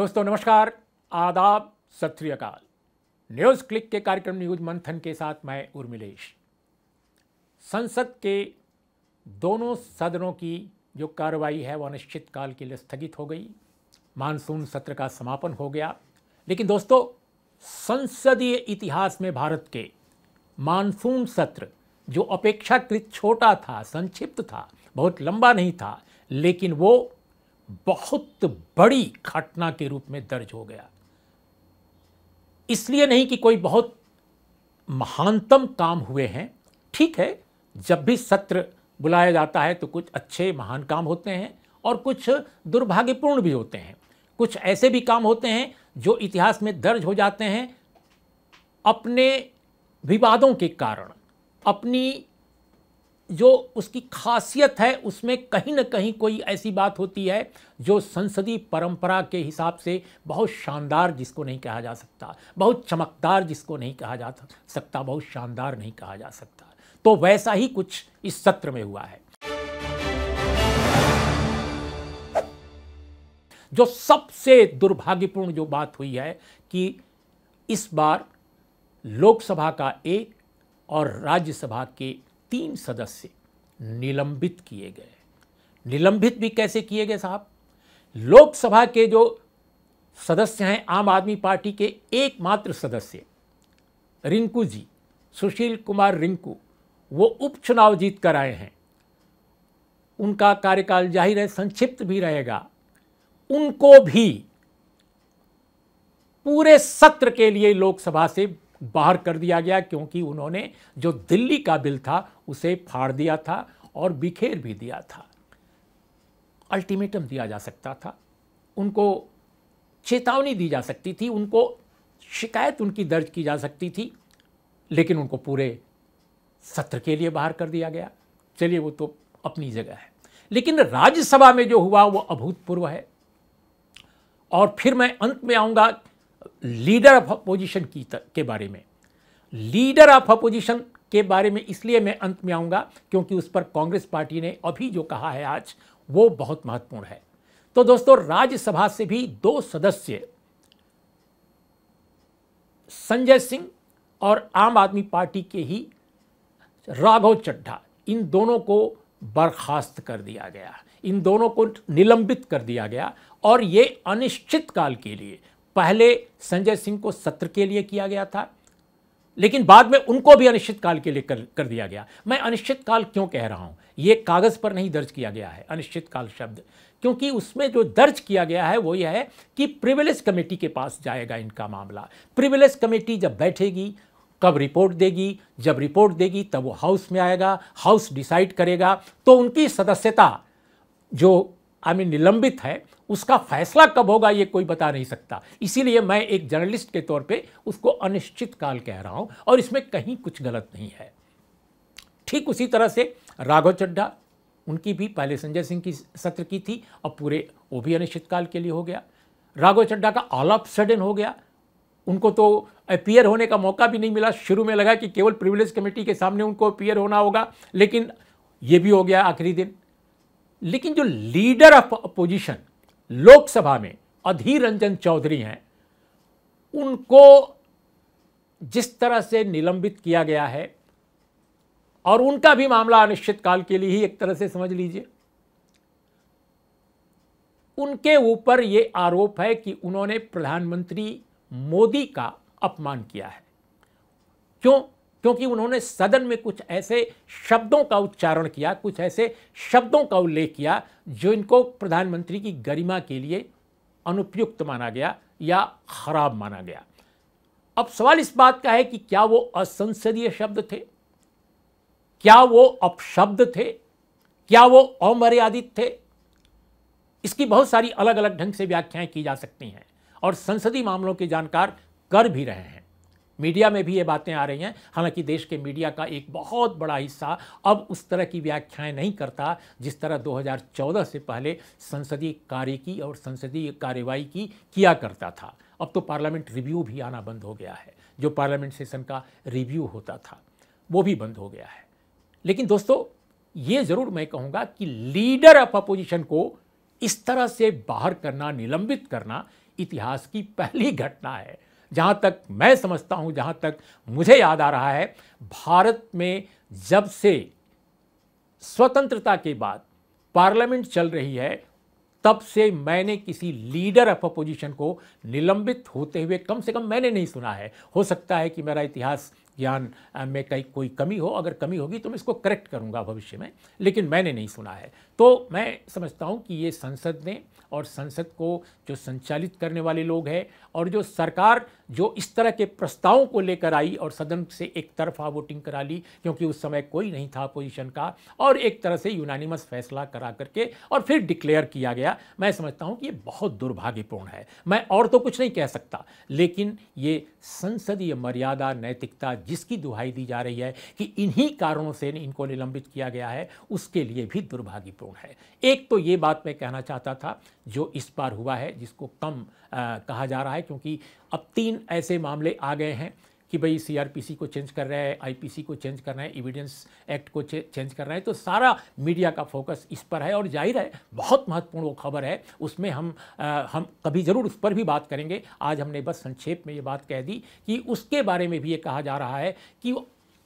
दोस्तों, नमस्कार। आदाब, सत न्यूज़ क्लिक के कार्यक्रम न्यूज़ मंथन के साथ मैं उर्मिलेश। संसद के दोनों सदनों की जो कार्रवाई है, वो अनिश्चित काल के लिए स्थगित हो गई। मानसून सत्र का समापन हो गया। लेकिन दोस्तों, संसदीय इतिहास में भारत के मानसून सत्र जो अपेक्षाकृत छोटा था, संक्षिप्त था, बहुत लंबा नहीं था, लेकिन वो बहुत बड़ी घटना के रूप में दर्ज हो गया। इसलिए नहीं कि कोई बहुत महानतम काम हुए हैं। ठीक है, जब भी सत्र बुलाया जाता है तो कुछ अच्छे महान काम होते हैं और कुछ दुर्भाग्यपूर्ण भी होते हैं। कुछ ऐसे भी काम होते हैं जो इतिहास में दर्ज हो जाते हैं अपने विवादों के कारण, अपनी जो उसकी खासियत है, उसमें कहीं ना कहीं कोई ऐसी बात होती है जो संसदीय परंपरा के हिसाब से बहुत शानदार जिसको नहीं कहा जा सकता, बहुत चमकदार जिसको नहीं कहा जा सकता, बहुत शानदार नहीं कहा जा सकता। तो वैसा ही कुछ इस सत्र में हुआ है। जो सबसे दुर्भाग्यपूर्ण जो बात हुई है कि इस बार लोकसभा का एक और राज्यसभा के तीन सदस्य निलंबित किए गए। निलंबित भी कैसे किए गए साहब? लोकसभा के जो सदस्य हैं, आम आदमी पार्टी के एकमात्र सदस्य रिंकू जी, सुशील कुमार रिंकू, वो उपचुनाव जीत कर आए हैं। उनका कार्यकाल ज़ाहिर है, संक्षिप्त भी रहेगा। उनको भी पूरे सत्र के लिए लोकसभा से बाहर कर दिया गया क्योंकि उन्होंने जो दिल्ली का बिल था उसे फाड़ दिया था और बिखेर भी दिया था। अल्टीमेटम दिया जा सकता था। उनको चेतावनी दी जा सकती थी, उनको शिकायत उनकी दर्ज की जा सकती थी, लेकिन उनको पूरे सत्र के लिए बाहर कर दिया गया। चलिए, वो तो अपनी जगह है। लेकिन राज्यसभा में जो हुआ, वो अभूतपूर्व है। और फिर मैं अंत में आऊँगा लीडर ऑफ़ अपोजिशन की के बारे में। लीडर ऑफ़ अपोजिशन के बारे में इसलिए मैं अंत में आऊँगा क्योंकि उस पर कांग्रेस पार्टी ने अभी जो कहा है आज, वो बहुत महत्वपूर्ण है। तो दोस्तों, राज्यसभा से भी दो सदस्य, संजय सिंह और आम आदमी पार्टी के ही राघव चड्ढा, इन दोनों को बर्खास्त कर दिया गया। इन दोनों को निलंबित कर दिया गया और ये अनिश्चित काल के लिए पहले संजय सिंह को सत्र के लिए किया गया था लेकिन बाद में उनको भी अनिश्चित काल के लिए कर, कर दिया गया। मैं अनिश्चित काल क्यों कह रहा हूँ? ये कागज़ पर नहीं दर्ज किया गया है अनिश्चित काल शब्द। क्योंकि उसमें जो दर्ज किया गया है वो यह है कि प्रिविलेज कमेटी के पास जाएगा इनका मामला। प्रिविलेज कमेटी जब बैठेगी कब रिपोर्ट देगी जब रिपोर्ट देगी तब वो हाउस में आएगा हाउस डिसाइड करेगा। तो उनकी सदस्यता जो आई मीन निलंबित है उसका फैसला कब होगा ये कोई बता नहीं सकता। इसीलिए मैं एक जर्नलिस्ट के तौर पे उसको अनिश्चित काल कह रहा हूँ और इसमें कहीं कुछ गलत नहीं है। ठीक उसी तरह से राघव चड्ढा, उनकी भी पहले संजय सिंह की सत्र की थी अब पूरे वो भी अनिश्चित काल के लिए हो गया। राघव चड्ढा का ऑल ऑफ़ सडन हो गया। उनको तो अपियर होने का मौका भी नहीं मिला। शुरू में लगा कि केवल प्रिविलेज कमेटी के सामने उनको अपियर होना होगा, लेकिन ये भी हो गया आखिरी दिन। लेकिन जो लीडर ऑफ़ अपोजिशन लोकसभा में अधीर रंजन चौधरी हैं। उनको जिस तरह से निलंबित किया गया है, और उनका भी मामला अनिश्चित काल के लिए ही एक तरह से समझ लीजिए। उनके ऊपर यह आरोप है कि उन्होंने प्रधानमंत्री मोदी का अपमान किया है। क्यों? क्योंकि उन्होंने सदन में कुछ ऐसे शब्दों का उच्चारण किया, कुछ ऐसे शब्दों का उल्लेख किया, जो इनको प्रधानमंत्री की गरिमा के लिए अनुपयुक्त माना गया या खराब माना गया। अब सवाल इस बात का है कि क्या वो असंसदीय शब्द थे? क्या वो अपशब्द थे? क्या वो अमर्यादित थे? इसकी बहुत सारी अलग अलग ढंग से व्याख्याएँ की जा सकती हैं और संसदीय मामलों के जानकार कर भी रहे हैं। मीडिया में भी ये बातें आ रही हैं। हालाँकि देश के मीडिया का एक बहुत बड़ा हिस्सा अब उस तरह की व्याख्याएँ नहीं करता, जिस तरह 2014 से पहले संसदीय कार्य की और संसदीय कार्यवाही की किया करता था। अब तो पार्लियामेंट रिव्यू भी आना बंद हो गया है। जो पार्लियामेंट सेशन का रिव्यू होता था, वो भी बंद हो गया है। लेकिन दोस्तों, ये ज़रूर मैं कहूँगा कि लीडर ऑफ़ अपोजिशन को इस तरह से बाहर करना, निलंबित करना इतिहास की पहली घटना है। जहाँ तक मैं समझता हूँ, जहाँ तक मुझे याद आ रहा है, भारत में जब से स्वतंत्रता के बाद पार्लियामेंट चल रही है, तब से मैंने किसी लीडर ऑफ़ अपोजिशन को निलंबित होते हुए कम से कम मैंने नहीं सुना है। हो सकता है कि मेरा इतिहास ज्ञान में कहीं कोई कमी हो, अगर कमी होगी तो मैं इसको करेक्ट करूँगा भविष्य में, लेकिन मैंने नहीं सुना है। तो मैं समझता हूँ कि ये संसद ने और संसद को जो संचालित करने वाले लोग हैं और जो सरकार जो इस तरह के प्रस्तावों को लेकर आई और सदन से एक तरफा वोटिंग करा ली, क्योंकि उस समय कोई नहीं था अपोजिशन का, और एक तरह से यूनानिमस फैसला करा करके और फिर डिक्लेयर किया गया। मैं समझता हूँ कि ये बहुत दुर्भाग्यपूर्ण है। मैं और तो कुछ नहीं कह सकता, लेकिन ये संसदीय मर्यादा, नैतिकता जिसकी दुहाई दी जा रही है कि इन्हीं कारणों से इनको निलंबित किया गया है उसके लिए भी दुर्भाग्यपूर्ण है। एक तो ये बात मैं कहना चाहता था जो इस बार हुआ है जिसको कम आ, कहा जा रहा है क्योंकि अब तीन ऐसे मामले आ गए हैं कि भाई सीआरपीसी को चेंज कर रहे हैं आईपीसी को चेंज कर रहे हैं एविडेंस एक्ट को चेंज कर रहे हैं तो सारा मीडिया का फोकस इस पर है और ज़ाहिर है बहुत महत्वपूर्ण वो खबर है उसमें हम आ, हम कभी ज़रूर उस पर भी बात करेंगे। आज हमने बस संक्षेप में ये बात कह दी कि उसके बारे में भी ये कहा जा रहा है कि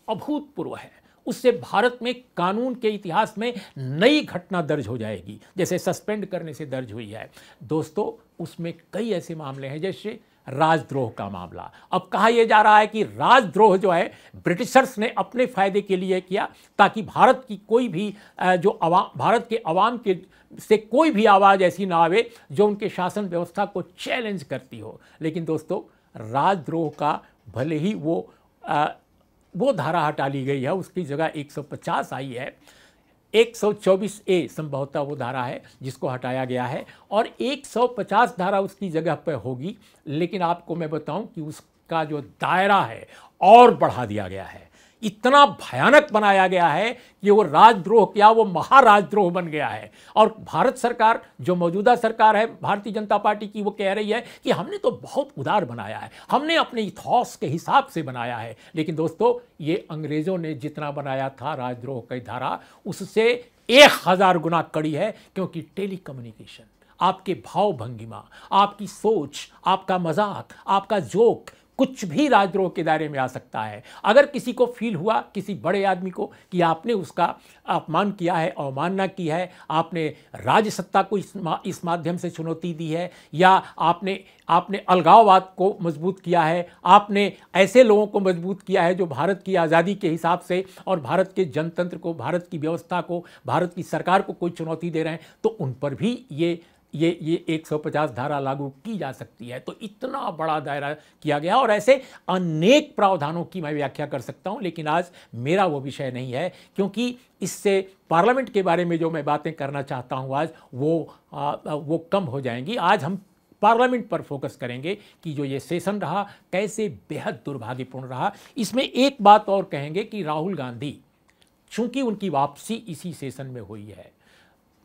अभूतपूर्व है। उससे भारत में कानून के इतिहास में नई घटना दर्ज हो जाएगी जैसे सस्पेंड करने से दर्ज हुई है। दोस्तों उसमें कई ऐसे मामले हैं जैसे राजद्रोह का मामला। अब कहा यह जा रहा है कि राजद्रोह जो है ब्रिटिशर्स ने अपने फ़ायदे के लिए किया ताकि भारत की कोई भी जो अवाम भारत के अवाम के से कोई भी आवाज़ ऐसी ना आवे जो उनके शासन व्यवस्था को चैलेंज करती हो। लेकिन दोस्तों राजद्रोह का भले ही वो आ, वो धारा हटा ली गई है उसकी जगह 150 आई है 124 ए संभवतः वो धारा है, जिसको हटाया गया है, और 150 धारा उसकी जगह पर होगी, लेकिन आपको मैं बताऊँ कि उसका जो दायरा है और बढ़ा दिया गया है। इतना भयानक बनाया गया है कि वो राजद्रोह क्या वो महाराजद्रोह बन गया है। और भारत सरकार, जो मौजूदा सरकार है, भारतीय जनता पार्टी की, वो कह रही है कि हमने तो बहुत उदार बनाया है। हमने अपने इथॉस के हिसाब से बनाया है। लेकिन दोस्तों, ये अंग्रेज़ों ने जितना बनाया था, राजद्रोह की धारा उससे एक हज़ार गुना कड़ी है, क्योंकि टेली कम्युनिकेशन आपके भाव भंगिमा आपकी सोच, आपका मज़ाक, आपका जोक कुछ भी राजद्रोह के दायरे में आ सकता है। अगर किसी को फील हुआ किसी बड़े आदमी को कि आपने उसका अपमान किया है अवमानना की है आपने राज्य सत्ता को इस, मा, इस माध्यम से चुनौती दी है या आपने आपने अलगाववाद को मज़बूत किया है आपने ऐसे लोगों को मज़बूत किया है जो भारत की आज़ादी के हिसाब से और भारत के जनतंत्र को भारत की व्यवस्था को भारत की सरकार को कोई चुनौती दे रहे हैं तो उन पर भी ये ये ये 150 धारा लागू की जा सकती है। तो इतना बड़ा दायरा किया गया और ऐसे अनेक प्रावधानों की मैं व्याख्या कर सकता हूँ लेकिन आज मेरा वो विषय नहीं है क्योंकि इससे पार्लियामेंट के बारे में जो मैं बातें करना चाहता हूँ आज वो आ, वो कम हो जाएँगी। आज हम पार्लियामेंट पर फोकस करेंगे कि जो ये सेशन रहा कैसे बेहद दुर्भाग्यपूर्ण रहा। इसमें एक बात और कहेंगे कि राहुल गांधी चूँकि उनकी वापसी इसी सेशन में हुई है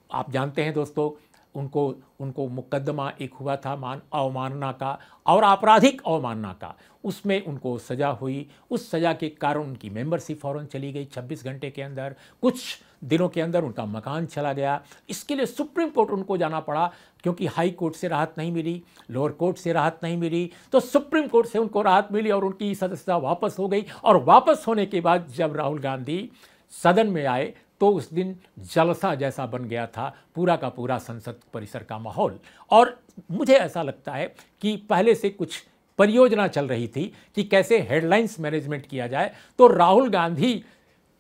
आप जानते हैं दोस्तों उनको उनको मुकदमा एक हुआ था मान, अवमानना का और आपराधिक अवमानना का। उसमें उनको सज़ा हुई। उस सज़ा के कारण उनकी मेंबरशिप फ़ौरन चली गई 26 घंटे के अंदर। कुछ दिनों के अंदर उनका मकान चला गया। इसके लिए सुप्रीम कोर्ट उनको जाना पड़ा क्योंकि हाई कोर्ट से राहत नहीं मिली, लोअर कोर्ट से राहत नहीं मिली। तो सुप्रीम कोर्ट से उनको राहत मिली और उनकी सदस्यता वापस हो गई और वापस होने के बाद जब राहुल गांधी सदन में आए तो उस दिन जलसा जैसा बन गया था पूरा का पूरा संसद परिसर का माहौल। और मुझे ऐसा लगता है कि पहले से कुछ परियोजना चल रही थी कि कैसे हेडलाइंस मैनेजमेंट किया जाए। तो राहुल गांधी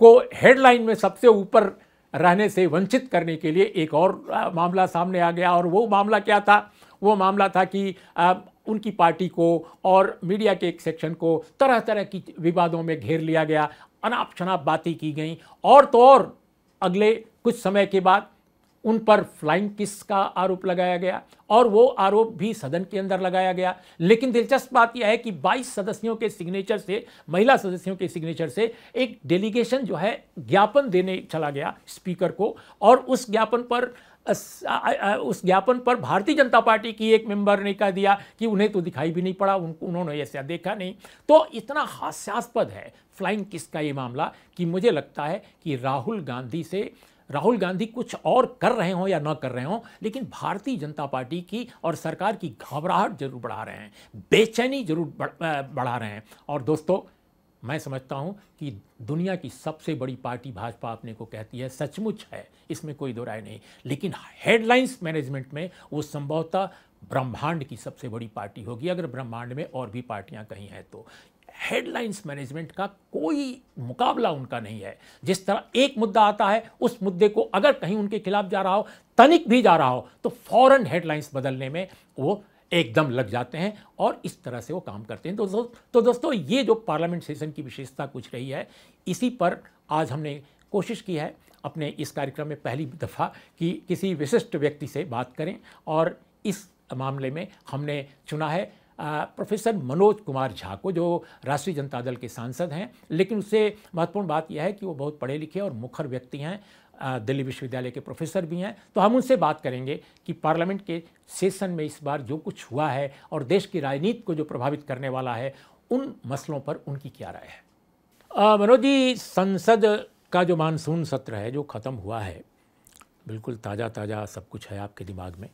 को हेडलाइन में सबसे ऊपर रहने से वंचित करने के लिए एक और मामला सामने आ गया। और वो मामला क्या था? वो मामला था कि आ, उनकी पार्टी को और मीडिया के एक सेक्शन को तरह तरह की विवादों में घेर लिया गया। अनाप शनाप बातें की गई। और तो और अगले कुछ समय के बाद उन पर फ्लाइंग किस का आरोप लगाया गया और वो आरोप भी सदन के अंदर लगाया गया। लेकिन दिलचस्प बात यह है कि 22 सदस्यों के सिग्नेचर से, महिला सदस्यों के सिग्नेचर से एक डेलीगेशन जो है ज्ञापन देने चला गया स्पीकर को और उस ज्ञापन पर उस ज्ञापन पर भारतीय जनता पार्टी की एक मेंबर ने कह दिया कि उन्हें तो दिखाई भी नहीं पड़ा उन, उन्होंने ऐसा देखा नहीं। तो इतना हास्यास्पद है फ्लाइंग किस का ये मामला कि मुझे लगता है कि राहुल गांधी से राहुल गांधी कुछ और कर रहे हों या ना कर रहे हों लेकिन भारतीय जनता पार्टी की और सरकार की घबराहट ज़रूर बढ़ा रहे हैं बेचैनी ज़रूर बढ़ा रहे हैं। और दोस्तों मैं समझता हूँ कि दुनिया की सबसे बड़ी पार्टी भाजपा अपने को कहती है, सचमुच है, इसमें कोई दो राय नहीं। लेकिन हेडलाइंस मैनेजमेंट में वो संभवतः ब्रह्मांड की सबसे बड़ी पार्टी होगी, अगर ब्रह्मांड में और भी पार्टियाँ कहीं हैं तो। हेडलाइंस मैनेजमेंट का कोई मुकाबला उनका नहीं है। जिस तरह एक मुद्दा आता है, उस मुद्दे को अगर कहीं उनके खिलाफ जा रहा हो, तनिक भी जा रहा हो तो फ़ौरन हेडलाइंस बदलने में वो एकदम लग जाते हैं और इस तरह से वो काम करते हैं। तो तो दोस्तों, ये जो पार्लियामेंट सेशन की विशेषता कुछ रही है, इसी पर आज हमने कोशिश की है अपने इस कार्यक्रम में पहली दफ़ा कि किसी विशिष्ट व्यक्ति से बात करें और इस मामले में हमने चुना है प्रोफेसर मनोज कुमार झा को, जो राष्ट्रीय जनता दल के सांसद हैं। लेकिन उससे महत्वपूर्ण बात यह है कि वो बहुत पढ़े लिखे और मुखर व्यक्ति हैं। दिल्ली विश्वविद्यालय के प्रोफेसर भी हैं। तो हम उनसे बात करेंगे कि पार्लियामेंट के सेशन में इस बार जो कुछ हुआ है और देश की राजनीति को जो प्रभावित करने वाला है, उन मसलों पर उनकी क्या राय है? मनोज जी, संसद का जो मानसून सत्र है, जो ख़त्म हुआ है, बिल्कुल ताज़ा ताज़ा सब कुछ है आपके दिमाग में।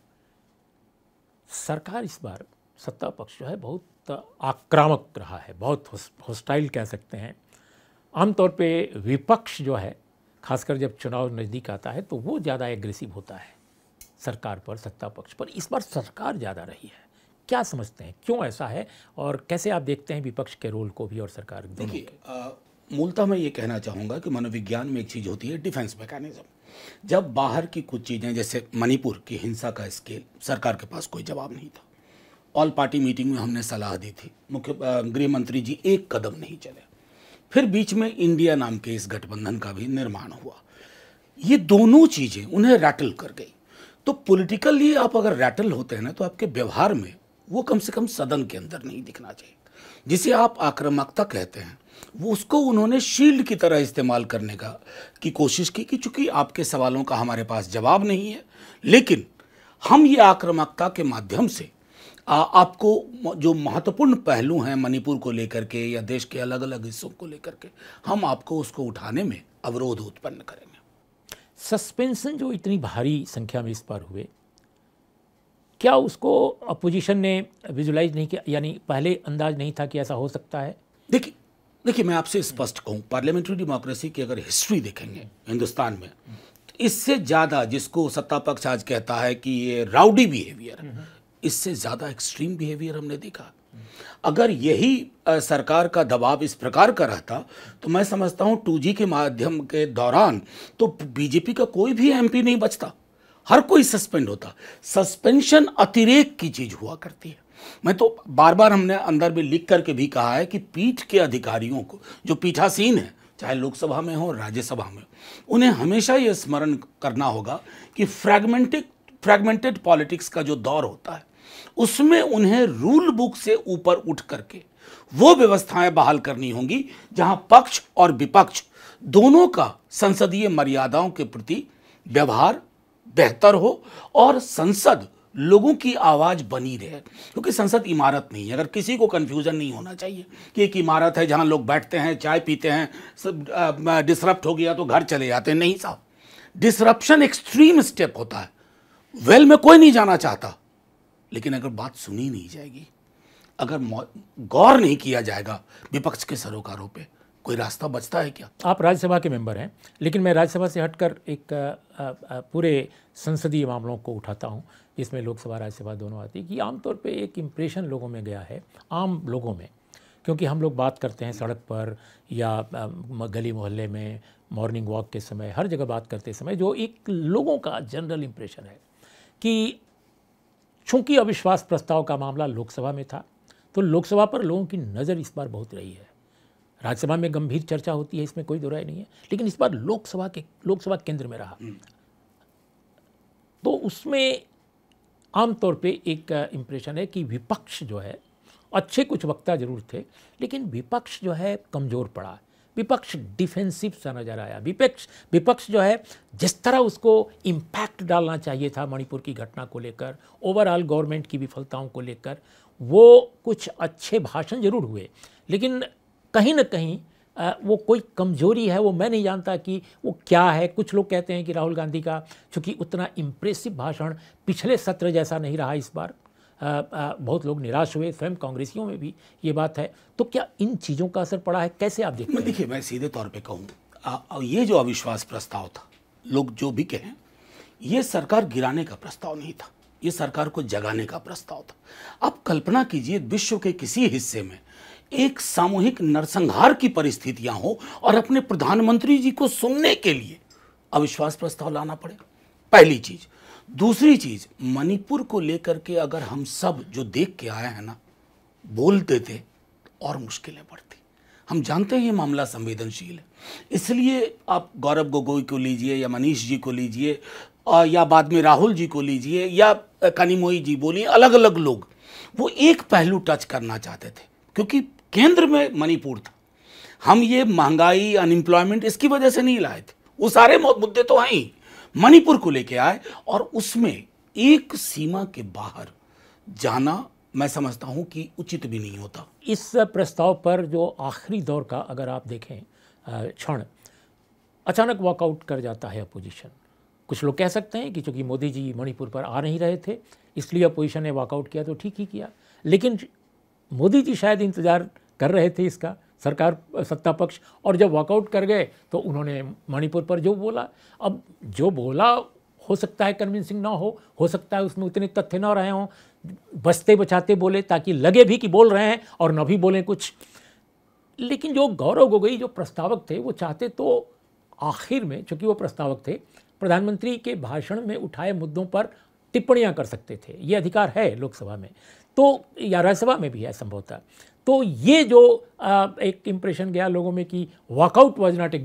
सरकार इस बार सत्ता पक्ष जो है बहुत आक्रामक रहा है, बहुत हॉस्टाइल कह सकते हैं। आमतौर पे विपक्ष जो है खासकर जब चुनाव नज़दीक आता है तो वो ज़्यादा एग्रेसिव होता है। सरकार पर सत्ता पक्ष पर इस बार सरकार ज़्यादा रही है। क्या समझते हैं? क्यों ऐसा है? और कैसे आप देखते हैं विपक्ष के रोल को भी और सरकार देखिए मूलतः मैं ये कहना चाहूँगा कि मनोविज्ञान में एक चीज़ होती है डिफेंस मैकेनिज्म। जब बाहर की कुछ चीज़ें जैसे मणिपुर की हिंसा का स्केल सरकार के पास कोई जवाब नहीं था। ऑल पार्टी मीटिंग में हमने सलाह दी थी। मुख्य गृह मंत्री जी एक कदम नहीं चले। फिर बीच में इंडिया नाम के इस गठबंधन का भी निर्माण हुआ। ये दोनों चीज़ें उन्हें रैटल कर गई। तो पॉलिटिकली आप अगर रैटल होते हैं ना तो आपके व्यवहार में वो कम से कम सदन के अंदर नहीं दिखना चाहिए। जिसे आप आक्रामकता कहते हैं, वो उसको उन्होंने शील्ड की तरह इस्तेमाल करने का, की कोशिश की कि चूँकि आपके सवालों का हमारे पास जवाब नहीं है, लेकिन हम ये आक्रामकता के माध्यम से आपको जो महत्वपूर्ण पहलू हैं मणिपुर को लेकर के या देश के अलग अलग हिस्सों को लेकर के हम आपको उसको उठाने में अवरोध उत्पन्न करेंगे। सस्पेंशन जो इतनी भारी संख्या में इस बार हुए क्या उसको अपोजिशन ने विजुलाइज नहीं किया? यानी पहले अंदाज नहीं था कि ऐसा हो सकता है? देखिए देखिए मैं आपसे स्पष्ट कहूँ पार्लियामेंट्री डेमोक्रेसी की अगर हिस्ट्री देखेंगे हिंदुस्तान में तो इससे ज़्यादा जिसको सत्ता पक्ष आज कहता है कि ये राउडी बिहेवियर इससे ज़्यादा एक्सट्रीम बिहेवियर हमने देखा। अगर यही सरकार का दबाव इस प्रकार का रहता तो मैं समझता हूँ टू के माध्यम के दौरान तो बीजेपी का कोई भी एमपी नहीं बचता। हर कोई सस्पेंड होता। सस्पेंशन अतिरेक की चीज़ हुआ करती है। मैं तो बार बार हमने अंदर भी लिख करके भी कहा है कि पीठ के अधिकारियों को, जो पीठासीन है, चाहे लोकसभा में हो, राज्यसभा में, उन्हें हमेशा ये स्मरण करना होगा कि फ्रैगमेंटिक फ्रैगमेंटेड पॉलिटिक्स का जो दौर होता है उसमें उन्हें रूल बुक से ऊपर उठ करके वो व्यवस्थाएँ बहाल करनी होंगी, जहाँ पक्ष और विपक्ष दोनों का संसदीय मर्यादाओं के प्रति व्यवहार बेहतर हो और संसद लोगों की आवाज़ बनी रहे। क्योंकि संसद इमारत नहीं है। अगर किसी को कंफ्यूजन नहीं होना चाहिए कि एक इमारत है जहाँ लोग बैठते हैं, चाय पीते हैं, सब डिसरप्ट हो गया तो घर चले जाते हैं। नहीं साहब डिसरप्शन एक्सट्रीम स्टेप होता है। वेल में कोई नहीं जाना चाहता। लेकिन अगर बात सुनी नहीं जाएगी, अगर गौर नहीं किया जाएगा विपक्ष के सरोकारों पे, कोई रास्ता बचता है क्या? आप राज्यसभा के मेंबर हैं, लेकिन मैं राज्यसभा से हटकर एक पूरे संसदीय मामलों को उठाता हूँ, जिसमें लोकसभा, राज्यसभा दोनों आती है कि आमतौर पे एक इम्प्रेशन लोगों में गया है, आम लोगों में, क्योंकि हम लोग बात करते हैं सड़क पर या गली मोहल्ले में मॉर्निंग वॉक के समय, हर जगह बात करते समय, जो एक लोगों का जनरल इम्प्रेशन है कि चूँकि अविश्वास प्रस्ताव का मामला लोकसभा में था तो लोकसभा पर लोगों की नज़र इस बार बहुत रही है। राज्यसभा में गंभीर चर्चा होती है इसमें कोई दुराई नहीं है लेकिन इस बार लोकसभा के लोकसभा केंद्र में रहा। हम्म। तो उसमें आमतौर पे एक इम्प्रेशन है कि विपक्ष जो है अच्छे कुछ वक्ता ज़रूर थे लेकिन विपक्ष जो है कमज़ोर पड़ा। विपक्ष डिफेंसिव सा नज़र आया। विपक्ष विपक्ष जो है, जिस तरह उसको इम्पैक्ट डालना चाहिए था मणिपुर की घटना को लेकर ओवरऑल गवर्नमेंट की विफलताओं को लेकर, वो कुछ अच्छे भाषण ज़रूर हुए। लेकिन कहीं ना कहीं वो कोई कमज़ोरी है, वो मैं नहीं जानता कि वो क्या है। कुछ लोग कहते हैं कि राहुल गांधी का, चूँकि उतना इम्प्रेसिव भाषण पिछले सत्र जैसा नहीं रहा इस बार। बहुत लोग निराश हुए स्वयं कांग्रेसियों में भी ये बात है। तो क्या इन चीज़ों का असर पड़ा है? कैसे आप देखते हैं? देखिए मैं सीधे तौर पे कहूँ ये जो अविश्वास प्रस्ताव था लोग जो भी कहें ये सरकार गिराने का प्रस्ताव नहीं था। ये सरकार को जगाने का प्रस्ताव था। आप कल्पना कीजिए विश्व के किसी हिस्से में एक सामूहिक नरसंहार की परिस्थितियाँ हो और अपने प्रधानमंत्री जी को सुनने के लिए अविश्वास प्रस्ताव लाना पड़े। पहली चीज़ दूसरी चीज़, मणिपुर को लेकर के अगर हम सब जो देख के आए हैं ना, बोलते थे, और मुश्किलें बढ़ती। हम जानते हैं ये मामला संवेदनशील है। इसलिए आप गौरव गोगोई को लीजिए, या मनीष जी को लीजिए या बाद में राहुल जी को लीजिए, या कनिमोई जी बोलिए अलग अलग लोग, वो एक पहलू टच करना चाहते थे, क्योंकि केंद्र में मणिपुर था। हम ये महँगाई अनएम्प्लॉयमेंट इसकी वजह से नहीं लाए थे। वो सारे मुद्दे तो हैं ही। मणिपुर को लेके आए और उसमें एक सीमा के बाहर जाना मैं समझता हूँ कि उचित भी नहीं होता। इस प्रस्ताव पर जो आखिरी दौर का अगर आप देखें क्षण, अचानक वॉकआउट कर जाता है अपोजिशन कुछ लोग कह सकते हैं कि चूँकि मोदी जी मणिपुर पर आ नहीं रहे थे, इसलिए अपोजिशन ने वॉकआउट किया तो ठीक ही किया। लेकिन मोदी जी शायद इंतज़ार कर रहे थे इसका। सरकार, सत्ता पक्ष, और जब वॉकआउट कर गए तो उन्होंने मणिपुर पर जो बोला। अब जो बोला, हो सकता है कन्विंसिंग ना हो हो सकता है उसमें उतने तथ्य ना रहे हों, बचते बचाते बोले, ताकि लगे भी कि बोल रहे हैं और न भी बोलें कुछ। लेकिन जो गौरव गोगोई, जो प्रस्तावक थे, वो चाहते तो आखिर में, चूँकि वो प्रस्तावक थे, प्रधानमंत्री के भाषण में उठाए मुद्दों पर टिप्पणियाँ कर सकते थे। ये अधिकार है लोकसभा में। तो या राज्यसभा में भी है संभवतः। तो ये जो आ, एक इम्प्रेशन गया लोगों में कि walkout was not a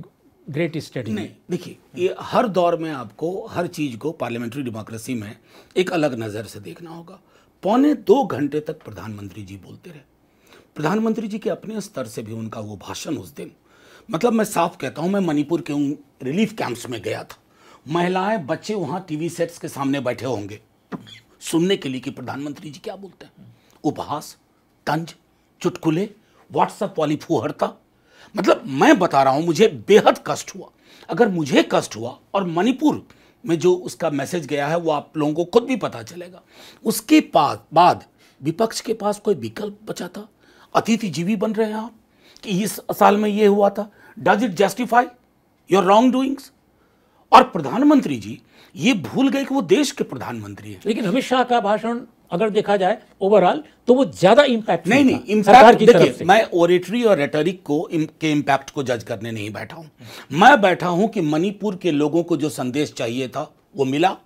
great study नहीं देखिए ये हर दौर में आपको हर चीज़ को पार्लियामेंट्री डेमोक्रेसी में एक अलग नज़र से देखना होगा। पौने दो घंटे तक प्रधानमंत्री जी बोलते रहे। प्रधानमंत्री जी के अपने स्तर से भी उनका वो भाषण उस दिन मतलब मैं साफ़ कहता हूँ मैं मणिपुर के उन रिलीफ कैंप्स में गया था। महिलाएँ बच्चे वहाँ टीवी सेट्स के सामने बैठे होंगे सुनने के लिए कि प्रधानमंत्री जी क्या बोलते हैं? उपहास तंज चुटकुले व्हाट्सएप वाली फूहरता मतलब मैं बता रहा हूँ, मुझे बेहद कष्ट हुआ। अगर मुझे कष्ट हुआ और मणिपुर में जो उसका मैसेज गया है, वो आप लोगों को खुद भी पता चलेगा। उसके पास बाद विपक्ष के पास कोई विकल्प बचा था? अतिथि जीवी बन रहे हैं आप? कि इस साल में ये हुआ था? Does it justify your wrong doings और प्रधानमंत्री जी, ये भूल गए कि वो देश के प्रधानमंत्री हैं। लेकिन अमित शाह का भाषण अगर देखा जाए ओवरऑल तो वो ज़्यादा इम्पैक्ट नहीं नहीं इम्पैक्ट देखिए मैं ओरेटरी और रेटरिक को इम, के इम्पैक्ट को जज करने नहीं बैठा हूँ। मैं बैठा हूँ कि मणिपुर के लोगों को जो संदेश चाहिए था वो मिला।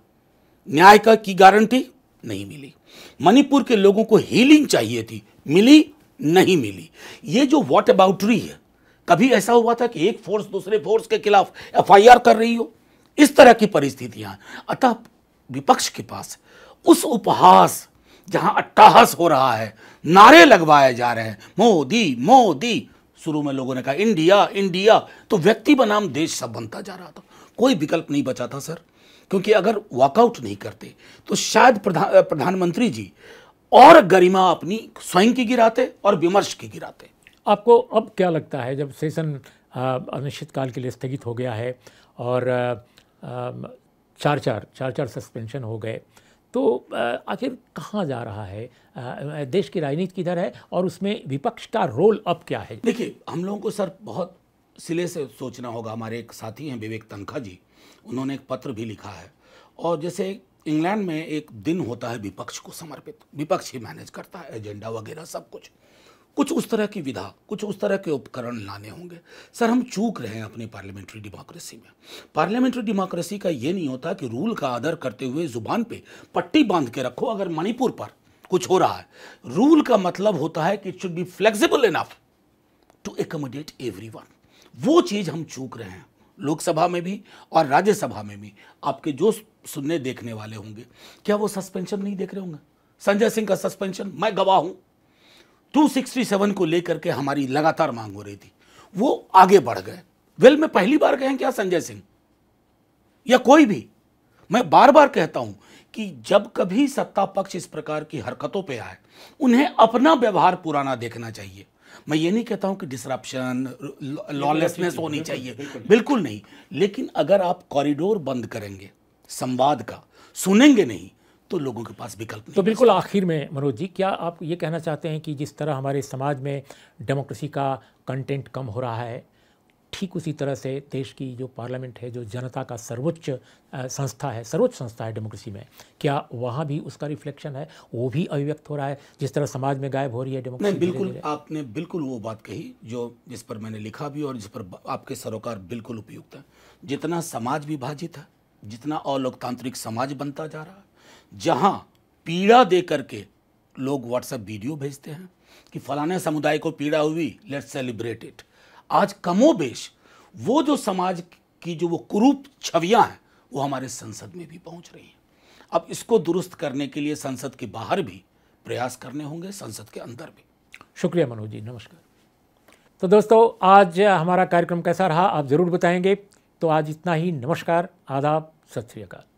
न्याय का की गारंटी नहीं मिली। मणिपुर के लोगों को हीलिंग चाहिए थी मिली नहीं मिली। ये जो वॉट अबाउटरी है कभी ऐसा हुआ था कि एक फोर्स दूसरे फोर्स के खिलाफ एफआईआर कर रही हो? इस तरह की परिस्थितियाँ। अतः विपक्ष के पास उस उपहास जहाँ अट्टाहस हो रहा है नारे लगवाए जा रहे हैं। मोदी मोदी। शुरू में लोगों ने कहा इंडिया इंडिया। तो व्यक्ति बनाम देश सब बनता जा रहा था। कोई विकल्प नहीं बचा था सर। क्योंकि अगर वॉकआउट नहीं करते तो शायद प्रधान प्रधानमंत्री जी और गरिमा अपनी स्वयं की गिराते और विमर्श की गिराते। आपको अब क्या लगता है जब सेशन अनिश्चितकाल के लिए स्थगित हो गया है और आ, चार चार चार चार सस्पेंशन हो गए तो आखिर कहाँ जा रहा है? देश की राजनीति किधर है और उसमें विपक्ष का रोल अब क्या है? देखिए, हम लोगों को सर बहुत सिले से सोचना होगा। हमारे एक साथी हैं विवेक तनखा जी, उन्होंने एक पत्र भी लिखा है। और जैसे इंग्लैंड में एक दिन होता है विपक्ष को समर्पित। विपक्ष ही मैनेज करता है, एजेंडा वगैरह सब कुछ। कुछ उस तरह की विधा, कुछ उस तरह के उपकरण लाने होंगे। सर, हम चूक रहे हैं अपनी पार्लियामेंट्री डेमोक्रेसी में। पार्लियामेंट्री डेमोक्रेसी का ये नहीं होता कि रूल का आदर करते हुए ज़ुबान पे पट्टी बाँध के रखो अगर मणिपुर पर कुछ हो रहा है। रूल का मतलब होता है कि it should be flexible enough to accommodate every वो चीज़ हम चूक रहे हैं, लोकसभा में भी और राज्यसभा में भी। आपके जो सुनने देखने वाले होंगे, क्या वो सस्पेंशन नहीं देख रहे होंगे? संजय सिंह का सस्पेंशन मैं गवाह हूँ। 267 को लेकर के हमारी लगातार मांग हो रही थी। वो आगे बढ़ गए। वेल में पहली बार गए क्या संजय सिंह? या कोई भी? मैं बार बार कहता हूँ कि जब कभी सत्ता पक्ष इस प्रकार की हरकतों पे आए उन्हें अपना व्यवहार पुराना देखना चाहिए। मैं ये नहीं कहता हूँ कि डिसरप्शन लॉलेसनेस होनी चाहिए। बिल्कुल। नहीं। लेकिन अगर आप कॉरिडोर बंद करेंगे संवाद का सुनेंगे नहीं तो लोगों के पास विकल्प नहीं तो बिल्कुल आखिर में मनोज जी क्या आप ये कहना चाहते हैं कि जिस तरह हमारे समाज में डेमोक्रेसी का कंटेंट कम हो रहा है ठीक उसी तरह से देश की जो पार्लियामेंट है जो जनता का सर्वोच्च संस्था है सर्वोच्च संस्था है डेमोक्रेसी में क्या वहाँ भी उसका रिफ्लेक्शन है? वो भी अभिव्यक्त हो रहा है जिस तरह समाज में गायब हो रही है डेमोक्रेसी नहीं बिल्कुल आपने बिल्कुल वो बात कही जो जिस पर मैंने लिखा भी और जिस पर आपके सरोकार बिल्कुल उपयुक्त है। जितना समाज विभाजित है जितना अलोकतांत्रिक समाज बनता जा रहा है जहाँ पीड़ा दे करके लोग व्हाट्सएप वीडियो भेजते हैं कि फलाने समुदाय को पीड़ा हुई लेट्स सेलिब्रेट इट आज कमोबेश, वो जो समाज की जो वो कुरूप छवियाँ हैं, वो हमारे संसद में भी पहुँच रही हैं। अब इसको दुरुस्त करने के लिए संसद के बाहर भी प्रयास करने होंगे, संसद के अंदर भी। शुक्रिया मनोज जी, नमस्कार। तो दोस्तों, आज हमारा कार्यक्रम कैसा रहा, आप ज़रूर बताएँगे। तो आज इतना ही, नमस्कार, आदाब, सत श्री अकाल।